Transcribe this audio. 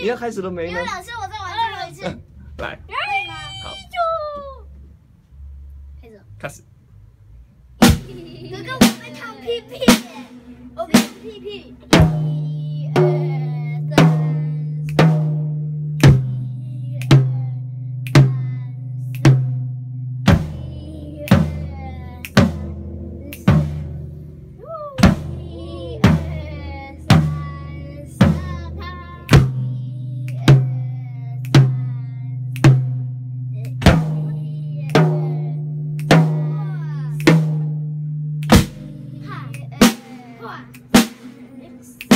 你要开始了没呢因为？老师我再玩最后一次，来？好，开始。开始。哥哥，我在看屁屁，我看屁屁。one. Next.